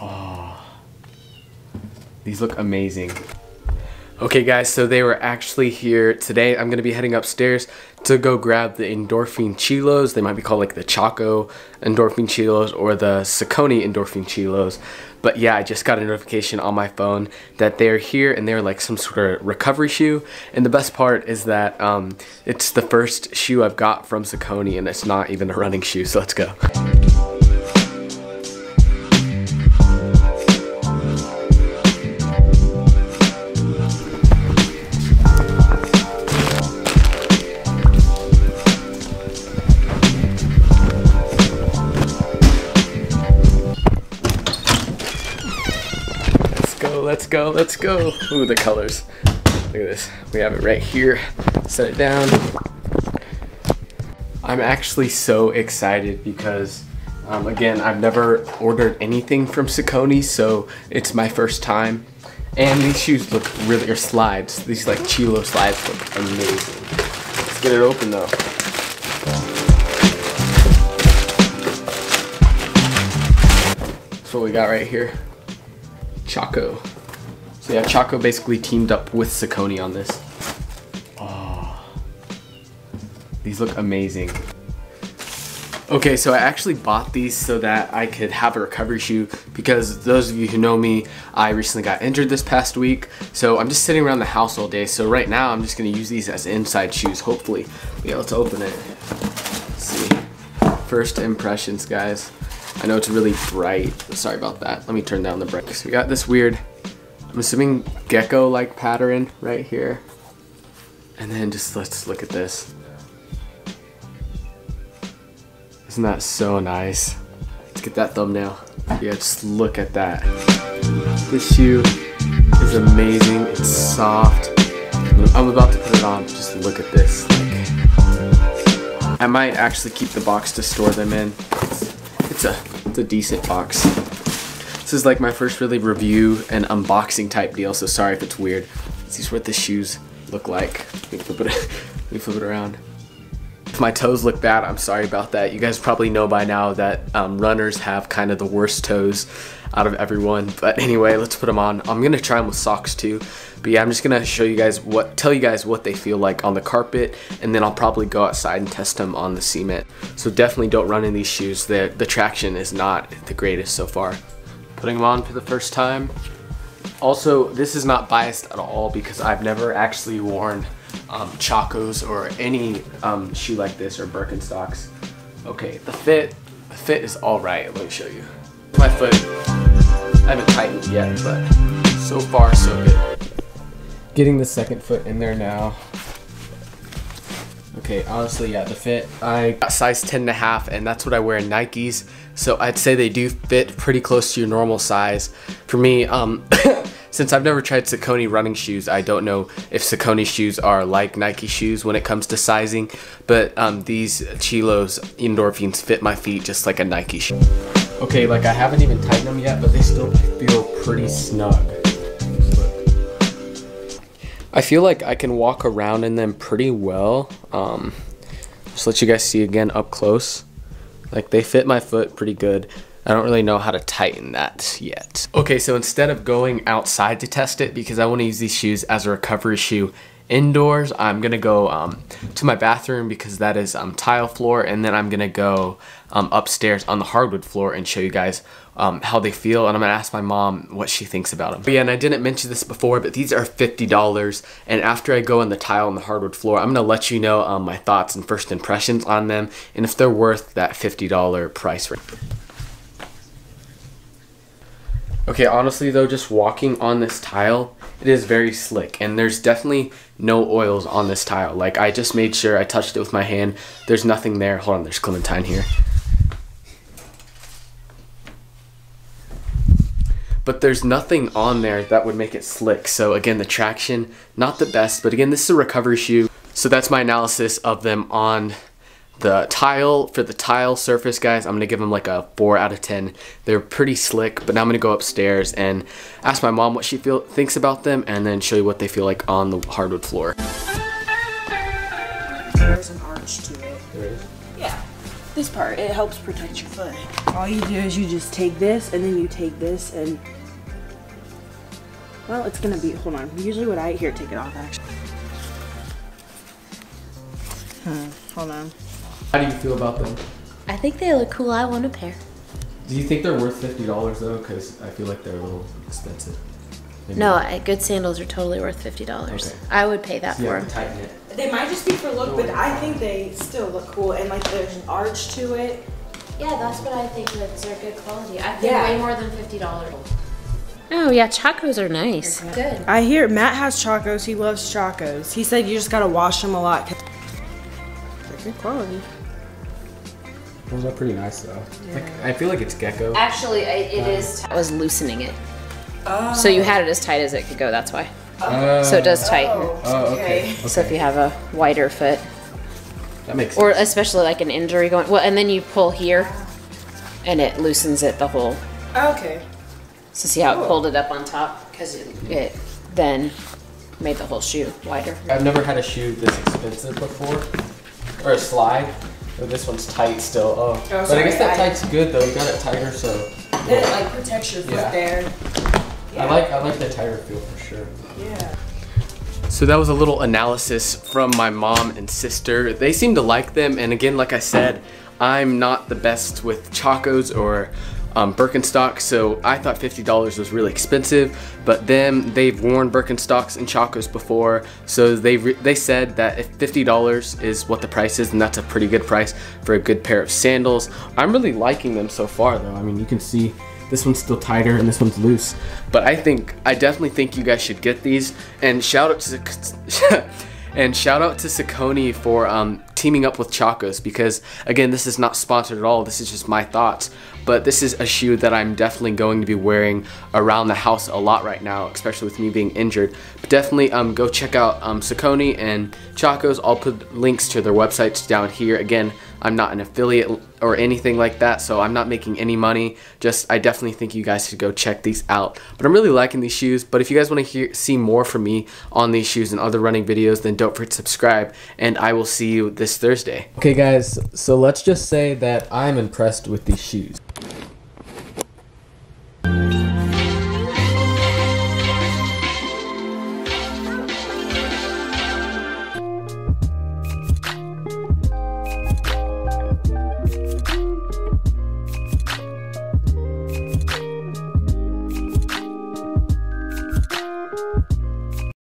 Oh, these look amazing. Okay guys, so they were actually here today. I'm gonna be heading upstairs to go grab the endorphin Chillos. They might be called like the Chaco endorphin Chillos or the Saucony endorphin chilos. But yeah, I just got a notification on my phone that they're here and they're like some sort of recovery shoe. And the best part is that um, it's the first shoe I've got from Saucony and it's not even a running shoe, so let's go. Let's go, let's go. Ooh, the colors. Look at this. We have it right here. Set it down. I'm actually so excited because, um, again, I've never ordered anything from Saucony, so it's my first time. And these shoes look really, or slides, these like Chillo slides look amazing. Let's get it open though. That's what we got right here. Chaco. So yeah, Chaco basically teamed up with Saucony on this. Oh, these look amazing. Okay, so I actually bought these so that I could have a recovery shoe because those of you who know me, I recently got injured this past week. So I'm just sitting around the house all day. So right now I'm just gonna use these as inside shoes, hopefully. Yeah, let's open it. Let's see. First impressions, guys. I know it's really bright. Sorry about that. Let me turn down the brightness. So we got this weird I'm assuming gecko-like pattern right here. And then just let's look at this. Isn't that so nice? Let's get that thumbnail. Yeah, just look at that. This shoe is amazing. It's soft. I'm about to put it on. Just look at this. I might actually keep the box to store them in. It's a it's a decent box. This is like my first really review and unboxing type deal, so sorry if it's weird. This is what the shoes look like. Let me flip it, let me flip it around. If my toes look bad, I'm sorry about that. You guys probably know by now that um, runners have kind of the worst toes out of everyone. But anyway, let's put them on. I'm gonna try them with socks too. But yeah, I'm just gonna show you guys what, tell you guys what they feel like on the carpet, and then I'll probably go outside and test them on the cement. So definitely don't run in these shoes. The, the traction is not the greatest so far putting them on for the first time. Also, this is not biased at all because I've never actually worn um, Chacos or any um, shoe like this or Birkenstocks. Okay, the fit, the fit is all right. Let me show you. My foot, I haven't tightened yet, but so far so good. Getting the second foot in there now. Okay, honestly, yeah, the fit, I got size 10 and a half, and that's what I wear in Nikes. So I'd say they do fit pretty close to your normal size. For me, um, since I've never tried Saucony running shoes, I don't know if Saucony shoes are like Nike shoes when it comes to sizing, but um, these Chillos endorphins fit my feet just like a Nike shoe. Okay, like I haven't even tightened them yet, but they still feel pretty snug. I feel like I can walk around in them pretty well. Um, just let you guys see again up close. Like they fit my foot pretty good. I don't really know how to tighten that yet. Okay, so instead of going outside to test it, because I want to use these shoes as a recovery shoe indoors, I'm gonna go um, to my bathroom because that is um, tile floor, and then I'm gonna go um, upstairs on the hardwood floor and show you guys um, how they feel and I'm gonna ask my mom what she thinks about them. But yeah, and I didn't mention this before, but these are $50 and after I go on the tile on the hardwood floor, I'm gonna let you know um, my thoughts and first impressions on them and if they're worth that $50 price range. Okay, honestly though, just walking on this tile, it is very slick and there's definitely no oils on this tile. Like I just made sure I touched it with my hand. There's nothing there. Hold on, there's Clementine here. but there's nothing on there that would make it slick. So again, the traction, not the best, but again, this is a recovery shoe. So that's my analysis of them on the tile. For the tile surface, guys, I'm gonna give them like a four out of 10. They're pretty slick, but now I'm gonna go upstairs and ask my mom what she feel thinks about them and then show you what they feel like on the hardwood floor. There's an arch to it. There is? Yeah. This part, it helps protect your foot. All you do is you just take this and then you take this and well, it's gonna be, hold on. Usually what I, here, take it off actually. Hmm, hold on. How do you feel about them? I think they look cool. I want a pair. Do you think they're worth fifty dollars though? Because I feel like they're a little expensive. Maybe. No, I- good sandals are totally worth fifty dollars. Okay. I would pay that You for have to them. tighten it. They might just be for look, but I think they still look cool and like there's an arch to it. Yeah, that's what I think. Those are good quality. I think Yeah. way more than fifty dollars. Oh yeah, chacos are nice. Good. I hear Matt has chacos. He loves chacos. He said you just gotta wash them a lot. They're good quality. Those are pretty nice though. Like, I feel like it's gecko. Actually, I, it uh, is. I was loosening it. Oh. So you had it as tight as it could go. That's why. Oh. So it does tighten. Oh, oh okay. So if you have a wider foot, That makes sense. or especially like an injury going, well, and then you pull here, and it loosens it the whole. Okay. So see how it pulled it up on top because it, it then made the whole shoe wider. I've never had a shoe this expensive before, or a slide. Oh, this one's tight still. Oh, oh but I guess that I- tight's good though. You got it tighter, so It like protects your foot Yeah. there. I like I like the tighter feel for sure. Yeah. So that was a little analysis from my mom and sister. They seem to like them, and again, like I said, I'm not the best with Chacos or um, Birkenstock, so I thought $50 was really expensive. But them, they've worn Birkenstocks and Chacos before, so they they said that if $50 is what the price is, then that's a pretty good price for a good pair of sandals. I'm really liking them so far, though. I mean, you can see this one's still tighter and this one's loose. But I think I definitely think you guys should get these. And shout out to and shout out to Saucony for um, teaming up with Chacos because again, this is not sponsored at all. This is just my thoughts. But this is a shoe that I'm definitely going to be wearing around the house a lot right now, especially with me being injured. But definitely um, go check out um, Saucony and Chacos. I'll put links to their websites down here. Again, I'm not an affiliate or anything like that, so I'm not making any money. Just I definitely think you guys should go check these out. But I'm really liking these shoes. But if you guys want to hear see more from me on these shoes and other running videos, then don't forget to subscribe. And I will see you this Thursday. Okay, guys. So let's just say that I'm impressed with these shoes.